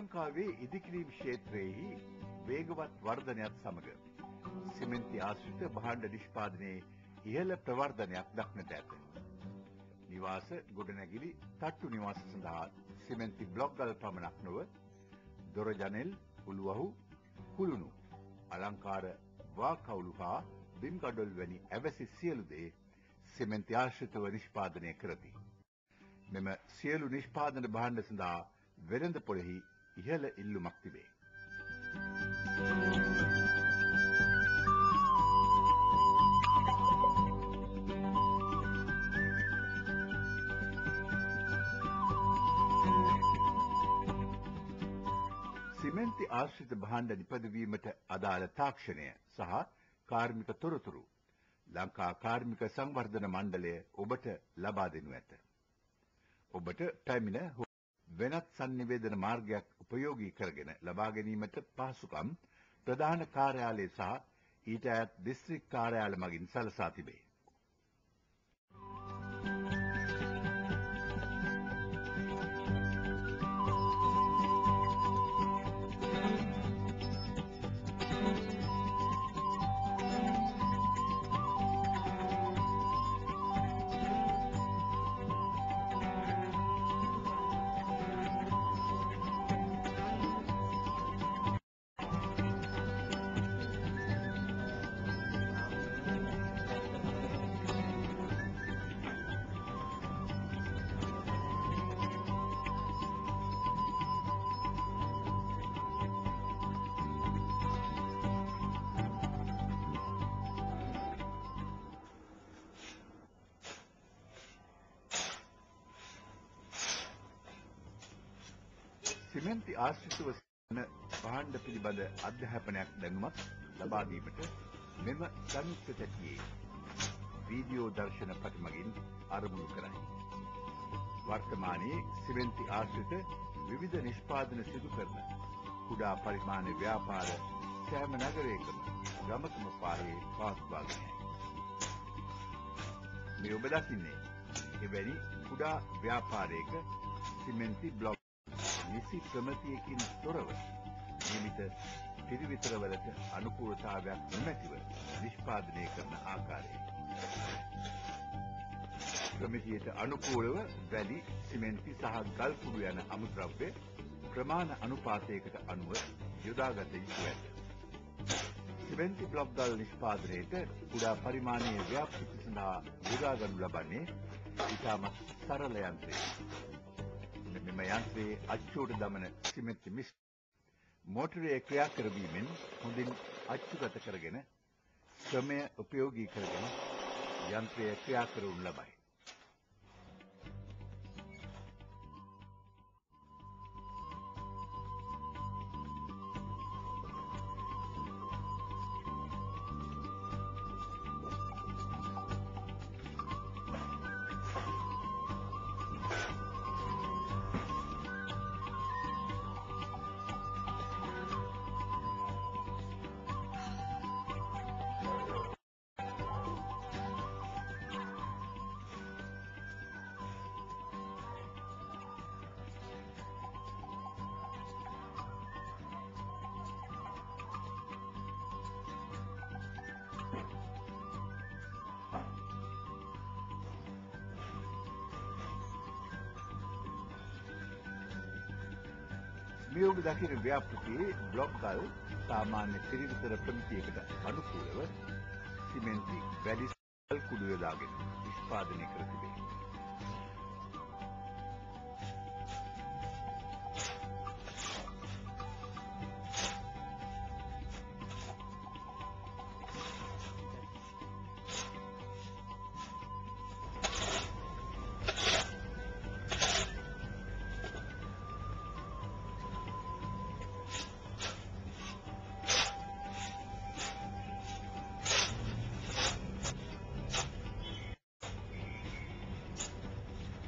ලංකාවේ ඉදිකිරීම් ක්ෂේත්‍රයේ වේගවත් වර්ධනයත් සමග සිමෙන්ති ආශ්‍රිත භාණ්ඩ නිෂ්පාදනයේ ඉහළ ප්‍රවර්ධනයක් දක්නට ඇත. නිවාස ගොඩනැගිලි තට්ටු නිවාස සඳහා සිමෙන්ති බ්ලොක් ගල් පමණක් නොව දොර ජනෙල් උළුවහු කුළුණු අලංකාර වා කවුළු හා බිම් ගඩොල් වැනි ඇවැසි සියලු දේ සිමෙන්ති ආශ්‍රිතව නිෂ්පාදනය කරති. මෙම සියලු නිෂ්පාදන භාණ්ඩ සඳහා වෙළඳ පොළෙහි ඉහළ ඉල්ලුමක් තිබේ. සිමෙන්ති ආශ්‍රිත භාණ්ඩ නිපදවීමට අදාළ තාක්ෂණය සහ කාර්මික තොරතුරු ලංකා කාර්මික සංවර්ධන මණ්ඩලය ඔබට ලබා දෙනු ඇත. ඔබට පැමිණ වෙනත් sannivedana මාර්ගයක් උපයෝගී කරගෙන ලබා ගැනීමට පහසුකම් ප්‍රධාන කාර්යාලය සහ ඊට අයත් දිස්ත්‍රික් කාර්යාල මගින් සලසා තිබේ. සිමෙන්ති ආශ්‍රිතව වන භාණ්ඩ පිළිබඳ අධ්‍යාපනයක් දැනුමක් ලබා දීමට මෙම සංයුක්ත තැටියේ වීඩියෝ දර්ශන පටමගින් අරමුණු කරයි. වර්තමානයේ සිමෙන්ති ආශ්‍රිත විවිධ නිෂ්පාදන සිදු කරන කුඩා පරිමාණ ව්‍යාපාර සෑම නගරයකම ගමකම පාරේ පවත්වාගෙන මේ ඔබ දකින්නේ එවැනි කුඩා ව්‍යාපාරයක සිමෙන්ති බ්ලොක් නිසි ප්‍රමතියකින් තොරව නියමිත පිරිවිතරවලට අනුකූලතාවයක් නොමැතිව නිෂ්පාදනය කරන ආකාරය. ප්‍රමිතියට අනුකූලව වැලි, සිමෙන්ති සහ ගල් කුඩු යන අමුද්‍රව්‍ය ප්‍රමාණ අනුපාතයකට අනුව යොදාගත යුතු ඇත. සිමෙන්ති බ්ලොක් ගල් නිෂ්පාදනයේට කුඩා පරිමාණයේ ව්‍යාපෘති සඳහා යොදා ගනු ලබන්නේ ඉතාමත් සරල යන්ත්‍රයකි. මෙම යන්ත්‍රයේ අච්චුවට දමන සිමෙන්ති මිස් මෝටරයේ ක්‍රියා කරවීමෙන් හොඳින් අච්චුගත කරගෙන ක්‍රමය උපයෝගී කරගෙන යන්ත්‍රය ක්‍රියා කරවනු ලබයි. මේ ඔබ දකින ව්‍යාපෘතියේ බ්ලොක් ගල් සාමාන්‍ය පිරිවිතර ප්‍රමිතියකට අනුකූලව සිමෙන්ති වැඩි ගල් කුඩු යොදාගෙන නිෂ්පාදනය කර තිබේ.